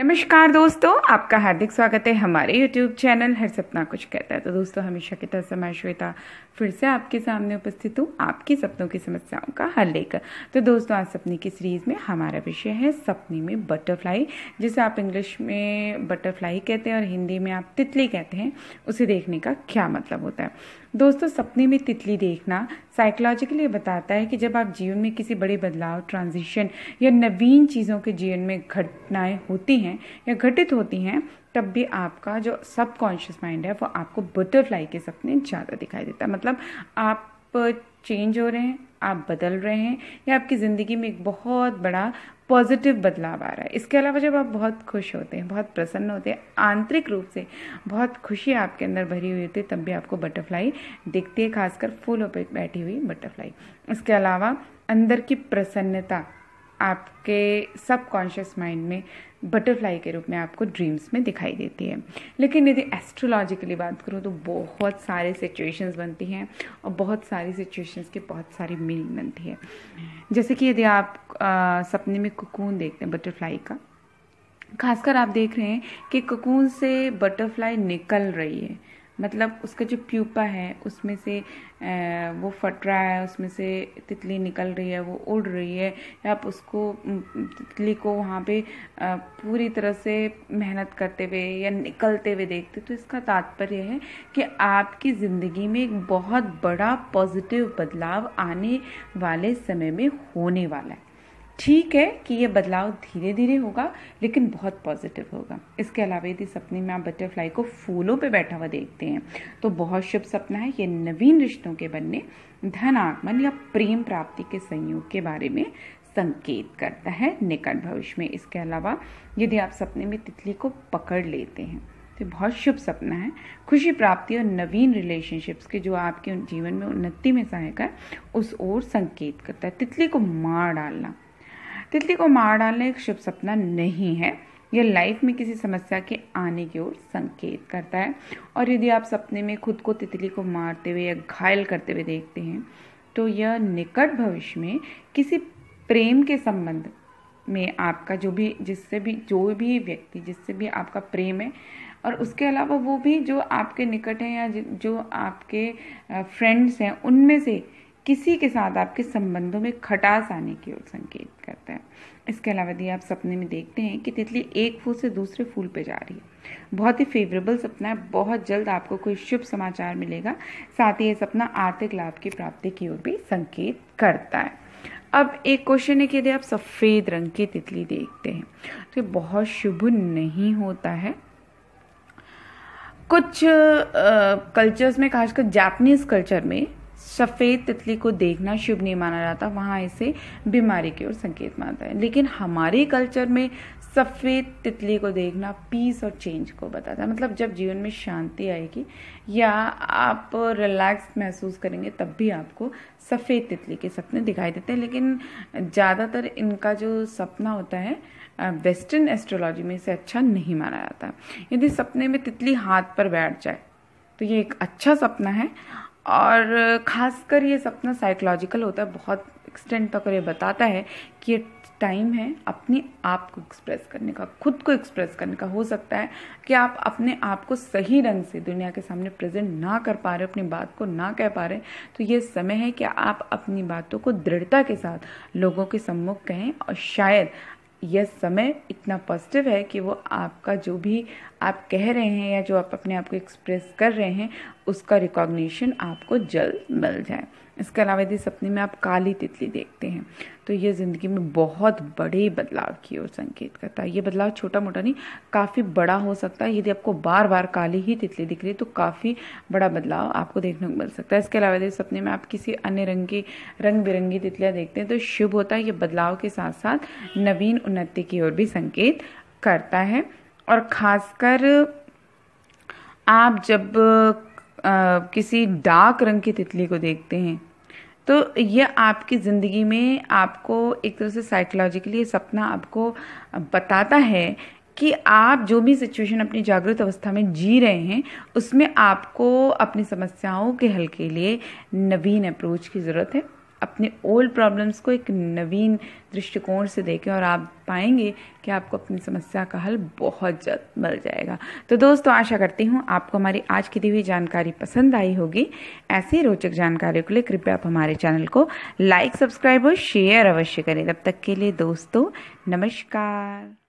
नमस्कार दोस्तों, आपका हार्दिक स्वागत है हमारे YouTube चैनल हर सपना कुछ कहता है। तो दोस्तों, हमेशा की तरह समय श्वेता फिर से आपके सामने उपस्थित हूँ, आपकी सपनों की समस्याओं का हल लेकर। तो दोस्तों, आज सपने की सीरीज़ में हमारा विषय है सपने में बटरफ्लाई जिसे आप इंग्लिश में बटरफ्लाई कहते हैं और हिंदी में आप तितली कहते हैं, उसे देखने का क्या मतलब होता है? दोस्तों, सपने में तितली देखना साइकोलॉजिकली बताता है कि जब आप जीवन में किसी बड़े बदलाव ट्रांजिशन या नवीन चीज़ों के जीवन में घटनाएँ होती हैं या घटित होती हैं, तब भी आपका जो सबकॉन्शियस माइंड है, वो आपको बटरफ्लाई के सपने ज़्यादा दिखाई देता है। मतलब आप चेंज हो रहे हैं, आप बदल रहे हैं, या आपकी ज़िंदगी में एक बहुत बड़ा पॉजिटिव बदलाव आ रहा है। इसके अलावा जब आप बहुत खुश होते हैं, बहुत प्रसन्न होते हैं, आंतरिक रूप से बहुत खुशी आपके अंदर भरी हुई होती है, तब भी आपको बटरफ्लाई दिखती है, खासकर फूलों पर बैठी हुई बटरफ्लाई इसके अलावा अंदर की प्रसन्नता आपके सबकॉन्शियस माइंड में बटरफ्लाई के रूप में आपको ड्रीम्स में दिखाई देती है। लेकिन यदि एस्ट्रोलॉजिकली बात करूँ तो बहुत सारे सिचुएशंस बनती हैं और बहुत सारी सिचुएशंस की बहुत सारी मीनिंग बनती है। जैसे कि यदि आप आ, सपने में कुकून देखते हैं बटरफ्लाई का खासकर आप देख रहे हैं कि कुकून से बटरफ्लाई निकल रही है। मतलब उसका जो प्यूपा है, उसमें से वो फट रहा है, उसमें से तितली निकल रही है, वो उड़ रही है। या आप उसको तितली को वहाँ पे पूरी तरह से मेहनत करते हुए या निकलते हुए देखते तो इसका तात्पर्य है कि आपकी ज़िंदगी में एक बहुत बड़ा पॉजिटिव बदलाव आने वाले समय में होने वाला है। ठीक है कि ये बदलाव धीरे धीरे होगा, लेकिन बहुत पॉजिटिव होगा। इसके अलावा यदि सपने में आप बटरफ्लाई को फूलों पे बैठा हुआ देखते हैं तो बहुत शुभ सपना है ये नवीन रिश्तों के बनने, धन आगमन या प्रेम प्राप्ति के संयोग के बारे में संकेत करता है निकट भविष्य में। इसके अलावा यदि आप सपने में तितली को पकड़ लेते हैं तो बहुत शुभ सपना है। खुशी प्राप्ति और नवीन रिलेशनशिप्स के जो आपके जीवन में उन्नति में सहायक है, उस ओर संकेत करता है। तितली को मार डालना तितली को मार डालना एक शुभ सपना नहीं है। यह लाइफ में किसी समस्या के आने की ओर संकेत करता है। और यदि आप सपने में खुद को तितली को मारते हुए या घायल करते हुए देखते हैं तो यह निकट भविष्य में किसी प्रेम के संबंध में आपका जो भी, जिससे भी, जो भी व्यक्ति, जिससे भी आपका प्रेम है, और उसके अलावा वो भी जो आपके निकट हैं या जो आपके फ्रेंड्स हैं, उनमें से किसी के साथ आपके संबंधों में खटास आने की ओर संकेत करता है। इसके अलावा यदि आप सपने में देखते हैं कि तितली एक फूल से दूसरे फूल पे जा रही है। बहुत ही फेवरेबल सपना है, बहुत जल्द आपको कोई शुभ समाचार मिलेगा। साथ ही ये सपना आर्थिक लाभ की प्राप्ति की ओर भी संकेत करता है। अब एक क्वेश्चन है कि यदि आप सफ़ेद रंग की तितली देखते हैं तो ये बहुत शुभ नहीं होता है। कुछ कल्चर्स में, खासकर जापानीज कल्चर में सफ़ेद तितली को देखना शुभ नहीं माना जाता, वहाँ इसे बीमारी की ओर संकेत मानता है। लेकिन हमारे कल्चर में सफ़ेद तितली को देखना पीस और चेंज को बताता है। मतलब जब जीवन में शांति आएगी या आप रिलैक्स महसूस करेंगे, तब भी आपको सफ़ेद तितली के सपने दिखाई देते हैं। लेकिन ज़्यादातर इनका जो सपना होता है वेस्टर्न एस्ट्रोलॉजी में इसे अच्छा नहीं माना जाता। यदि सपने में तितली हाथ पर बैठ जाए तो ये एक अच्छा सपना है। और ख़ासकर ये सपना साइकोलॉजिकल होता है, बहुत एक्सटेंट तक ये बताता है कि ये टाइम है अपने आप को एक्सप्रेस करने का, खुद को एक्सप्रेस करने का। हो सकता है कि आप अपने आप को सही ढंग से दुनिया के सामने प्रेजेंट ना कर पा रहे, अपनी बात को ना कह पा रहे। तो ये समय है कि आप अपनी बातों को दृढ़ता के साथ लोगों के सम्मुख कहें और शायद यह समय इतना पॉजिटिव है कि वो आपका जो भी आप कह रहे हैं या जो आप अपने आप को एक्सप्रेस कर रहे हैं उसका रिकॉग्निशन आपको जल्द मिल जाए। इसके अलावा यदि सपने में आप काली तितली देखते हैं तो ये ज़िंदगी में बहुत बड़े बदलाव की ओर संकेत करता है। ये बदलाव छोटा मोटा नहीं, काफ़ी बड़ा हो सकता है। यदि आपको बार बार काली ही तितली दिख रही है तो काफ़ी बड़ा बदलाव आपको देखने को मिल सकता है। इसके अलावा यदि सपने में आप किसी अन्य रंग की रंग बिरंगी तितलियाँ देखते हैं तो शुभ होता है। ये बदलाव के साथ साथ नवीन उन्नति की ओर भी संकेत करता है। और ख़ासकर आप जब किसी डार्क रंग की तितली को देखते हैं। तो यह आपकी ज़िंदगी में आपको एक तरह से साइकोलॉजिकली सपना आपको बताता है कि आप जो भी सिचुएशन अपनी जागृत अवस्था में जी रहे हैं, उसमें आपको अपनी समस्याओं के हल के लिए नवीन अप्रोच की ज़रूरत है। अपने ओल्ड प्रॉब्लम्स को एक नवीन दृष्टिकोण से देखें और आप पाएँगे कि आपको अपनी समस्या का हल बहुत जल्द मिल जाएगा। तो दोस्तों, आशा करती हूँ आपको हमारी आज की दी हुई जानकारी पसंद आई होगी। ऐसी रोचक जानकारी के लिए कृपया आप हमारे चैनल को लाइक सब्सक्राइब और शेयर अवश्य करें। तब तक के लिए दोस्तों, नमस्कार।